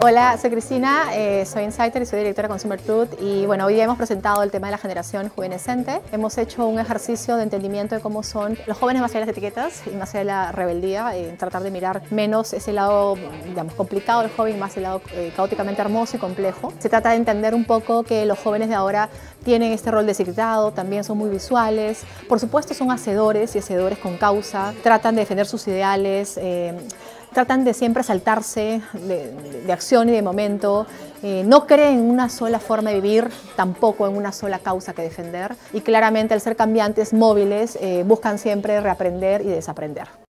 Hola, soy Cristina, eh, soy Insider y soy directora de Consumer Truth y bueno, hoy día hemos presentado el tema de la generación juvenescente. Hemos hecho un ejercicio de entendimiento de cómo son los jóvenes más allá de las etiquetas y más allá de la rebeldía, en tratar de mirar menos ese lado, digamos, complicado del joven, más el lado eh, caóticamente hermoso y complejo. Se trata de entender un poco que los jóvenes de ahora tienen este rol designado, también son muy visuales, por supuesto son hacedores y hacedores con causa, tratan de defender sus ideales, eh, tratan de siempre saltarse de, acción y de momento, eh, no creen en una sola forma de vivir, tampoco en una sola causa que defender y claramente al ser cambiantes móviles eh, buscan siempre reaprender y desaprender.